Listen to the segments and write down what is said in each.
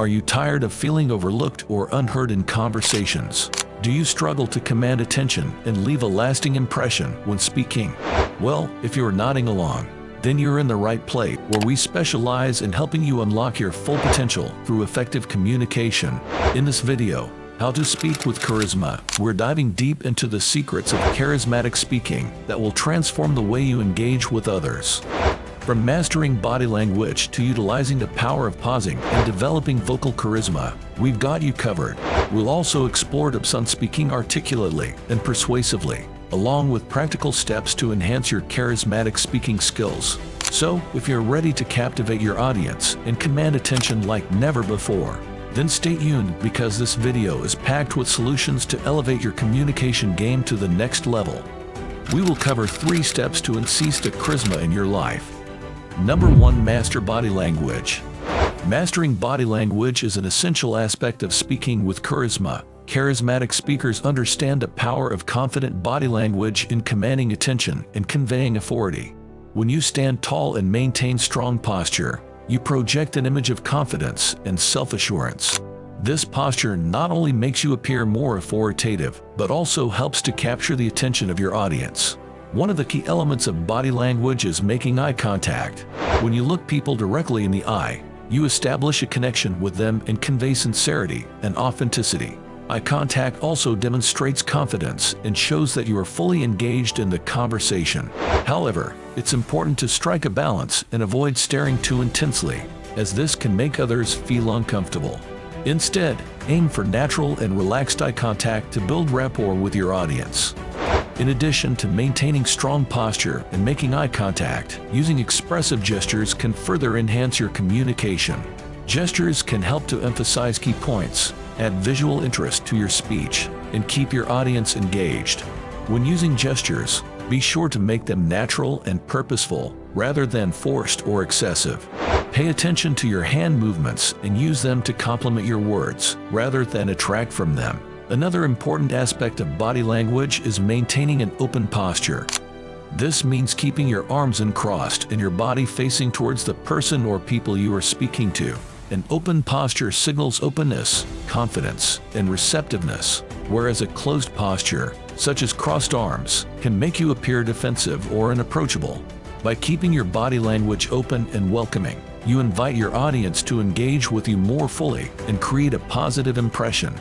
Are you tired of feeling overlooked or unheard in conversations? Do you struggle to command attention and leave a lasting impression when speaking? Well, if you're nodding along, then you're in the right place where we specialize in helping you unlock your full potential through effective communication. In this video, how to speak with charisma, we're diving deep into the secrets of charismatic speaking that will transform the way you engage with others. From mastering body language to utilizing the power of pausing and developing vocal charisma, we've got you covered. We'll also explore tips on speaking articulately and persuasively, along with practical steps to enhance your charismatic speaking skills. So, if you're ready to captivate your audience and command attention like never before, then stay tuned because this video is packed with solutions to elevate your communication game to the next level. We will cover three steps to increase the charisma in your life. Number 1 Master Body Language Mastering body language is an essential aspect of speaking with charisma. Charismatic speakers understand the power of confident body language in commanding attention and conveying authority. When you stand tall and maintain strong posture, you project an image of confidence and self-assurance. This posture not only makes you appear more authoritative, but also helps to capture the attention of your audience. One of the key elements of body language is making eye contact. When you look people directly in the eye, you establish a connection with them and convey sincerity and authenticity. Eye contact also demonstrates confidence and shows that you are fully engaged in the conversation. However, it's important to strike a balance and avoid staring too intensely, as this can make others feel uncomfortable. Instead, aim for natural and relaxed eye contact to build rapport with your audience. In addition to maintaining strong posture and making eye contact, using expressive gestures can further enhance your communication. Gestures can help to emphasize key points, add visual interest to your speech, and keep your audience engaged. When using gestures, be sure to make them natural and purposeful rather than forced or excessive. Pay attention to your hand movements and use them to complement your words rather than attract from them. Another important aspect of body language is maintaining an open posture. This means keeping your arms uncrossed and your body facing towards the person or people you are speaking to. An open posture signals openness, confidence, and receptiveness, whereas a closed posture, such as crossed arms, can make you appear defensive or unapproachable. By keeping your body language open and welcoming, you invite your audience to engage with you more fully and create a positive impression.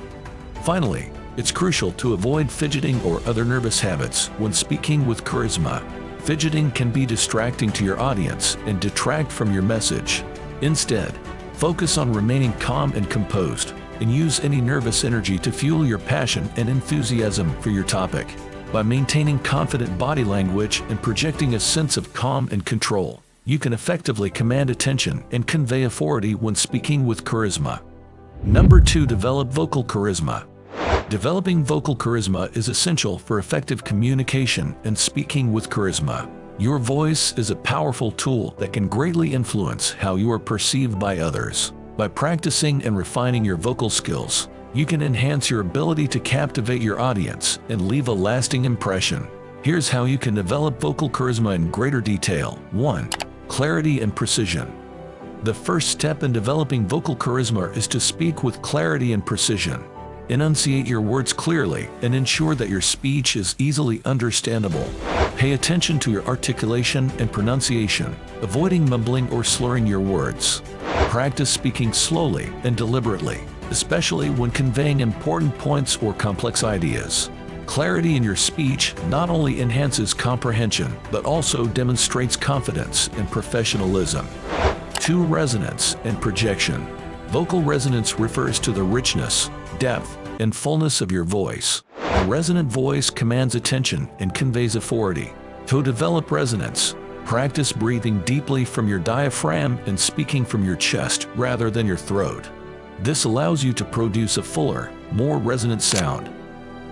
Finally, it's crucial to avoid fidgeting or other nervous habits when speaking with charisma. Fidgeting can be distracting to your audience and detract from your message. Instead, focus on remaining calm and composed, and use any nervous energy to fuel your passion and enthusiasm for your topic. By maintaining confident body language and projecting a sense of calm and control, you can effectively command attention and convey authority when speaking with charisma. Number 2. Develop vocal charisma. Developing vocal charisma is essential for effective communication and speaking with charisma. Your voice is a powerful tool that can greatly influence how you are perceived by others. By practicing and refining your vocal skills, you can enhance your ability to captivate your audience and leave a lasting impression. Here's how you can develop vocal charisma in greater detail. 1. Clarity and precision. The first step in developing vocal charisma is to speak with clarity and precision. Enunciate your words clearly and ensure that your speech is easily understandable. Pay attention to your articulation and pronunciation, avoiding mumbling or slurring your words. Practice speaking slowly and deliberately, especially when conveying important points or complex ideas. Clarity in your speech not only enhances comprehension, but also demonstrates confidence and professionalism. 2. Resonance and projection. Vocal resonance refers to the richness, depth, and fullness of your voice. A resonant voice commands attention and conveys authority. To develop resonance, Practice breathing deeply from your diaphragm and speaking from your chest rather than your throat. This allows you to produce a fuller, more resonant sound.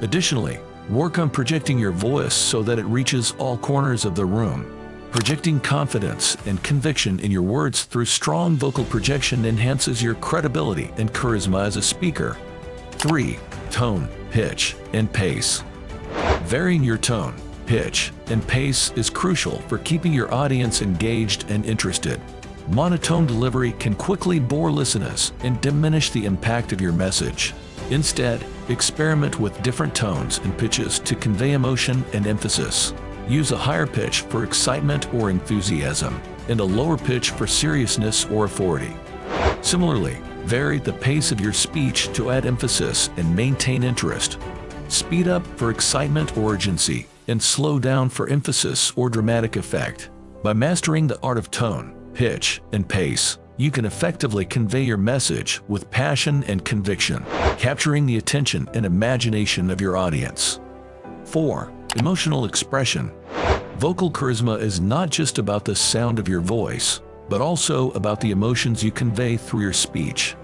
Additionally, work on projecting your voice so that it reaches all corners of the room. Projecting confidence and conviction in your words through strong vocal projection enhances your credibility and charisma as a speaker. 3. Tone, pitch, and pace. Varying your tone, pitch, and pace is crucial for keeping your audience engaged and interested. monotone delivery can quickly bore listeners and diminish the impact of your message. Instead, experiment with different tones and pitches to convey emotion and emphasis. Use a higher pitch for excitement or enthusiasm, and a lower pitch for seriousness or authority. Similarly, vary the pace of your speech to add emphasis and maintain interest. Speed up for excitement or urgency, and slow down for emphasis or dramatic effect. By mastering the art of tone, pitch, and pace, you can effectively convey your message with passion and conviction, capturing the attention and imagination of your audience. 4. Emotional expression. Vocal charisma is not just about the sound of your voice, but also about the emotions you convey through your speech.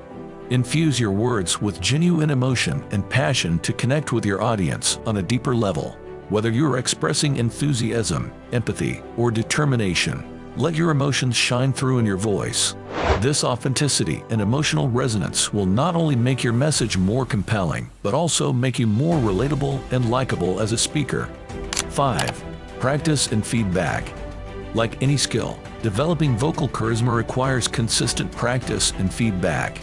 Infuse your words with genuine emotion and passion to connect with your audience on a deeper level. Whether you're expressing enthusiasm, empathy, or determination, let your emotions shine through in your voice. This authenticity and emotional resonance will not only make your message more compelling, but also make you more relatable and likable as a speaker. 5. Practice and feedback. Like any skill, developing vocal charisma requires consistent practice and feedback.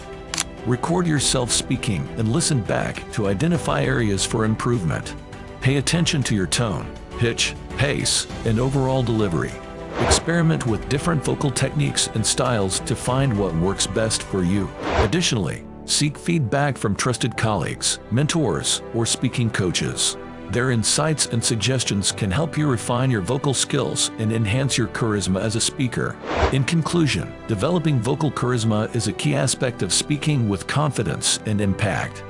Record yourself speaking and listen back to identify areas for improvement. Pay attention to your tone, pitch, pace, and overall delivery. Experiment with different vocal techniques and styles to find what works best for you. Additionally, seek feedback from trusted colleagues, mentors, or speaking coaches. Their insights and suggestions can help you refine your vocal skills and enhance your charisma as a speaker. In conclusion, developing vocal charisma is a key aspect of speaking with confidence and impact.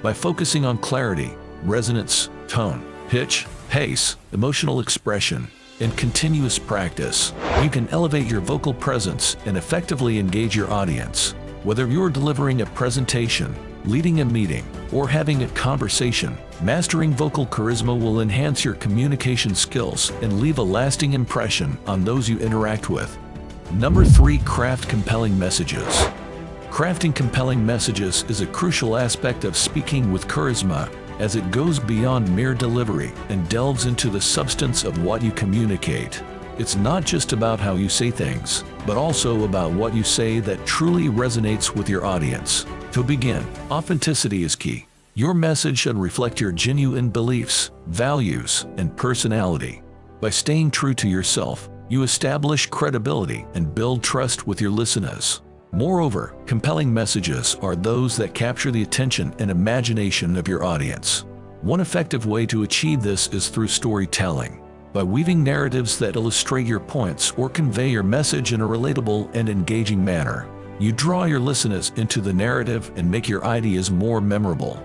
By focusing on clarity, resonance, tone, pitch, pace, emotional expression, and continuous practice, you can elevate your vocal presence and effectively engage your audience. Whether you're delivering a presentation, leading a meeting, or having a conversation, mastering vocal charisma will enhance your communication skills and leave a lasting impression on those you interact with. Number 3. Craft compelling messages. Crafting compelling messages is a crucial aspect of speaking with charisma as it goes beyond mere delivery and delves into the substance of what you communicate. It's not just about how you say things, but also about what you say that truly resonates with your audience. To begin, authenticity is key. Your message should reflect your genuine beliefs, values, and personality. By staying true to yourself, you establish credibility and build trust with your listeners. Moreover, compelling messages are those that capture the attention and imagination of your audience. One effective way to achieve this is through storytelling. By weaving narratives that illustrate your points or convey your message in a relatable and engaging manner, you draw your listeners into the narrative and make your ideas more memorable.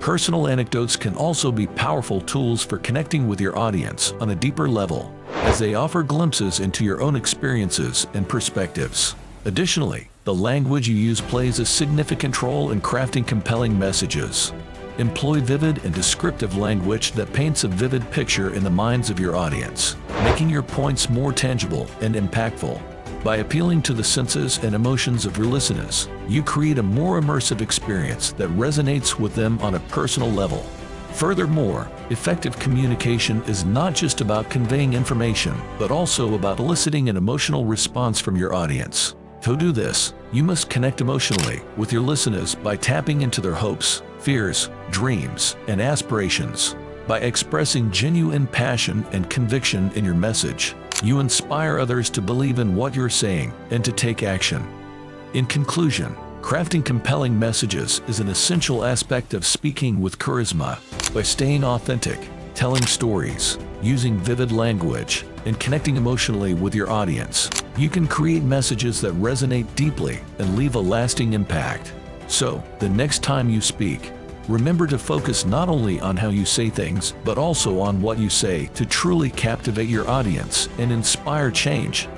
Personal anecdotes can also be powerful tools for connecting with your audience on a deeper level, as they offer glimpses into your own experiences and perspectives. Additionally, the language you use plays a significant role in crafting compelling messages. Employ vivid and descriptive language that paints a vivid picture in the minds of your audience, making your points more tangible and impactful. By appealing to the senses and emotions of your listeners, you create a more immersive experience that resonates with them on a personal level. Furthermore, effective communication is not just about conveying information, but also about eliciting an emotional response from your audience. To do this, you must connect emotionally with your listeners by tapping into their hopes, fears, dreams, and aspirations. By expressing genuine passion and conviction in your message, you inspire others to believe in what you're saying and to take action. In conclusion, crafting compelling messages is an essential aspect of speaking with charisma. By staying authentic, telling stories, using vivid language, and connecting emotionally with your audience, you can create messages that resonate deeply and leave a lasting impact. So, the next time you speak, remember to focus not only on how you say things, but also on what you say to truly captivate your audience and inspire change